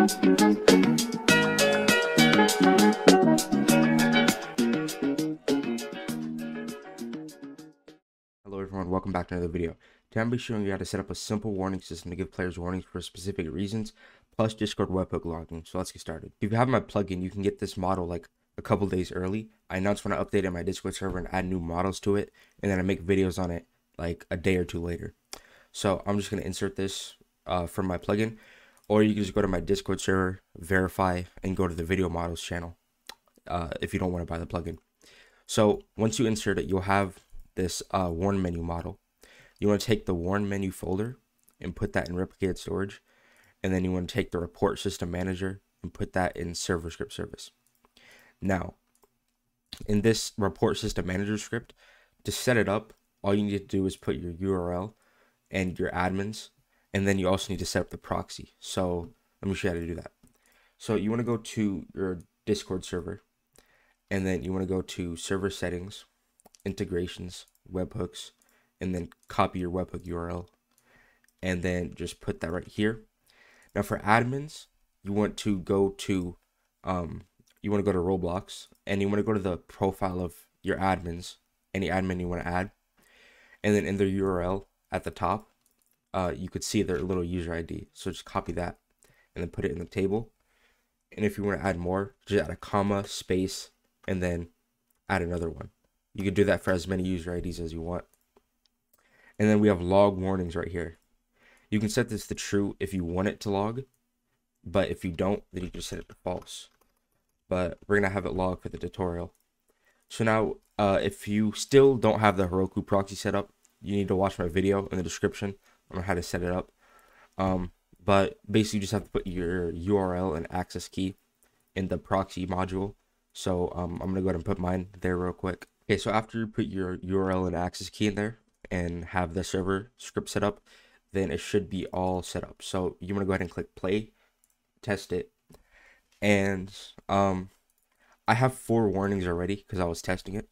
Hello everyone, welcome back to another video. Today I'm going to be showing you how to set up a simple warning system to give players warnings for specific reasons, plus Discord webhook logging. So let's get started. If you have my plugin, you can get this model like a couple days early. I announce when I update it my Discord server and add new models to it, and then I make videos on it like a day or two later. So I'm just going to insert this uh, from my plugin, or you can just go to my Discord server, verify, and go to the video models channel uh, if you don't want to buy the plugin. So once you insert it, you'll have this uh, warn menu model. You want to take the warn menu folder and put that in replicated storage. And then you want to take the report system manager and put that in server script service. Now, in this report system manager script, to set it up, all you need to do is put your URL and your admins, and then you also need to set up the proxy. So let me show you how to do that. So you want to go to your Discord server, and then you want to go to server settings, integrations, webhooks, and then copy your webhook URL, and then just put that right here. Now for admins, you want to go to, um, you want to go to Roblox, and you want to go to the profile of your admins, any admin you want to add, and then in their URL at the top, uh, you could see their little user ID. So just copy that, and then put it in the table. And if you want to add more, just add a comma, space, and then add another one. You can do that for as many user IDs as you want. And then we have log warnings right here. You can set this to true if you want it to log, but if you don't, then you just set it to false. But we're gonna have it log for the tutorial. So now, uh, if you still don't have the Heroku proxy set up, you need to watch my video in the description on how to set it up. Um, but basically, you just have to put your URL and access key in the proxy module. So um, I'm gonna go ahead and put mine there real quick. Okay, so after you put your URL and access key in there and have the server script set up, then it should be all set up. So you want to go ahead and click play, test it, and um, I have four warnings already because I was testing it,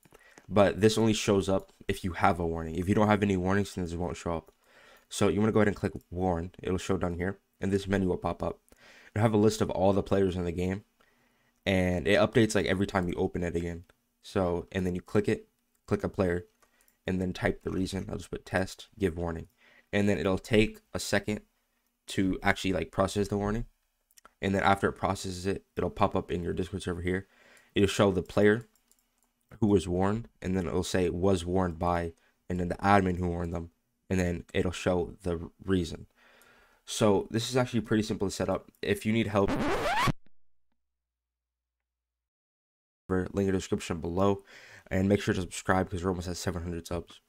but this only shows up if you have a warning. If you don't have any warnings, then this won't show up. So you want to go ahead and click warn. It'll show down here, and this menu will pop up. It'll have a list of all the players in the game, and it updates like every time you open it again. So, and then you click it, click a player, and then type the reason. I'll just put test, give warning. And then it'll take a second to actually like process the warning. And then after it processes it, it'll pop up in your Discord server here. It'll show the player who was warned, and then it'll say was warned by, and then the admin who warned them, and then it'll show the reason. So this is actually pretty simple to set up. If you need help, link in the description below. And make sure to subscribe because we're almost at 700 subs.